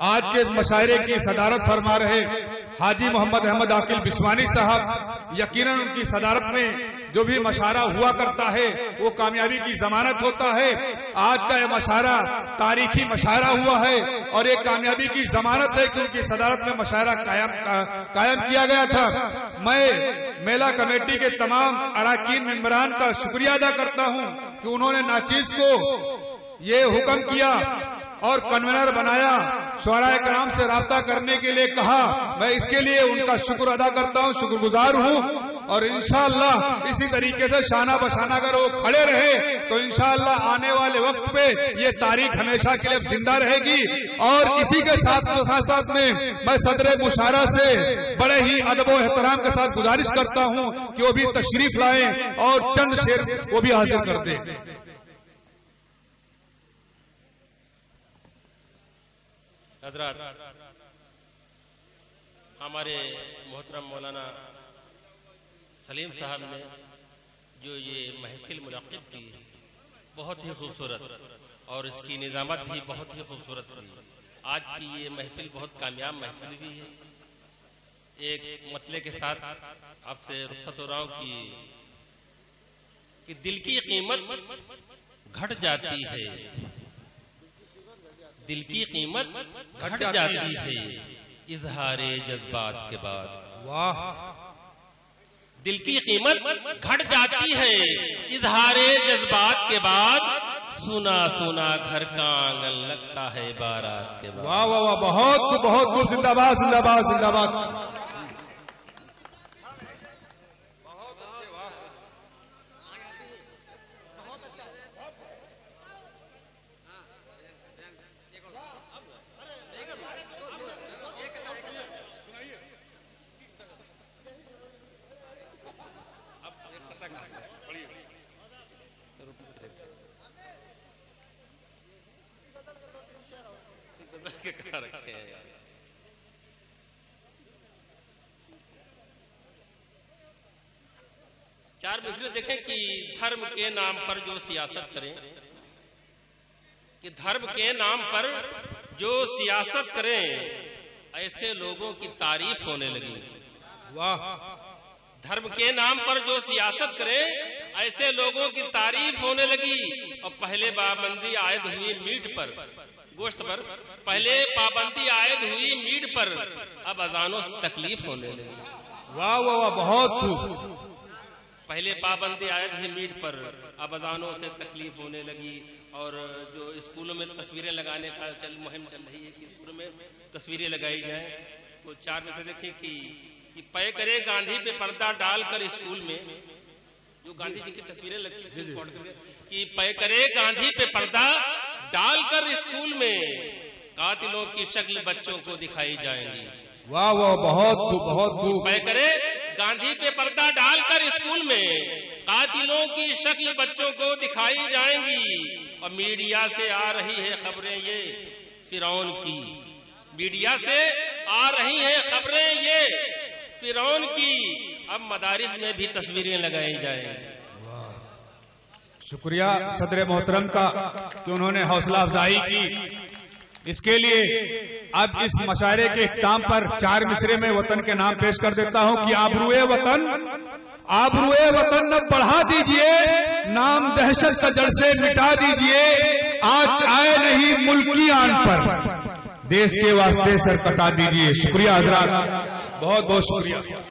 آج کے مشاعرے کی صدارت فرما رہے حاجی محمد احمد عاقل بسوانی صاحب یقیناً ان کی صدارت میں جو بھی مشاعرہ ہوا کرتا ہے۔ وہ کامیابی کی ضمانت ہوتا ہے۔ آج کا یہ مشاعرہ تاریخی مشاعرہ ہوا ہے اور یہ کامیابی کی ضمانت ہے کہ ان کی صدارت میں مشاعرہ قائم قائم کیا گیا تھا۔ میں میلہ کمیٹی کے تمام اراکین ممبران کا شکریہ ادا کرتا ہوں کہ انہوں نے ناچیز کو یہ حکم کیا اور کنوینر بنایا۔ شعراء کرام سے رابطہ کرنے کے لیے کہا، میں اس کے لیے ان کا شکر ادا کرتا ہوں شکر گزار ہوں۔ اور انشاءاللہ اسی طریقے سے شانہ بشانہ اگر وہ کھڑے رہے، تو انشاءاللہ آنے والے وقت پہ یہ تاریخ ہمیشہ کے لیے زندہ رہے گی۔ اور اسی کے ساتھ ساتھ ساتھ میں میں صدر مشارہ سے بڑے ہی ادب و احترام کے ساتھ گزارش کرتا ہوں کہ وہ بھی تشریف لائیں اور چند شیر وہ بھی حاضر کر دیں۔ حضرات، ہمارے محترم مولانا سلیم صاحب نے جو یہ محفل منعقد کی، بہت ہی خوبصورت اور اس کی نظامت بھی بہت ہی خوبصورت ہوئی آج کی یہ محفل بہت کامیاب محفل بھی ہے۔ ایک مطلع کے ساتھ آپ سے رخصت ہو رہا ہوں کہ دل کی قیمت گھٹ جاتی ہے۔ دل کی قیمت گھٹ جاتی ہے۔ اظہار جذبات کے بعد۔ واہ۔ دل کی قیمت گھٹ جاتی ہے۔ اظہار جذبات کے بعد سنا سنا گھر کا آنگن لگتا ہے بارات کے بعد۔ واہ واہ واہ بہت بہت زندہ باد زندہ باد زندہ باد۔ رکھے ہیں۔ چار مصرے دیکھیں کہ دھرم کے نام پر جو سیاست کریں کہ دھرم کے نام پر جو سیاست کریں ایسے لوگوں کی تعریف ہونے لگی۔ واہ۔ دھرم کے نام پر جو سیاست کرے ایسے لوگوں کی تعریف ہونے لگی۔ اور پہلے پابندی عائد ہوئی میٹ پر۔ گوشت پر پہلے پابندی عائد ہوئی میٹ پر۔ اب اذانوں سے تکلیف ہونے لگی۔ واہ واہ واہ بہت خوب۔ پہلے پابندی عائد ہوئی میٹ پر۔ اب اذانوں سے تکلیف ہونے لگی۔ اور جو اسکولوں میں تصویریں لگانے کا چل مہم چل رہی ہے کہ اسکولوں میں تصویریں لگائی جائیں تو چار میں سے دیکھیں کہ کہ پے کرے گاندھی پہ پردہ ڈال کر اسکول میں۔ جو گاندھی جی کی تصویریں لگتی تھیں کہ پے کرے گاندھی پہ پردہ کر اسکول میں قاتلوں کی شکل بچوں کو دکھائی جائیں گی۔ واہ واہ بہت بہت پے کرے گاندھی پہ پردہ ڈال کر اسکول میں قاتلوں کی شکل بچوں کو دکھائی جائیں گی۔ اور میڈیا سے آ رہی ہے خبریں یہ فرعون کی۔ میڈیا سے آ رہی ہیں خبریں یہ فرعون کی۔ اب مدارس میں بھی تصویریں لگائی جائیں شکریہ صدر محترم کا کہ انہوں نے حوصلہ افزائی کی۔ اس کے لیے اب اس مشاعرے کے اختتام پر چار مصرے میں وطن کے نام پیش کر دیتا ہوں کہ آبروئے وطن آبروئے وطن اب بڑھا دیجیے، نام دہشت کا جڑ سے مٹا دیجیے، آج آئے نہیں ملکی آن پر۔ دیش کے واسطے سر کٹا دیجیے۔ شکریہ حضرات۔ بہت بہت شکریہ۔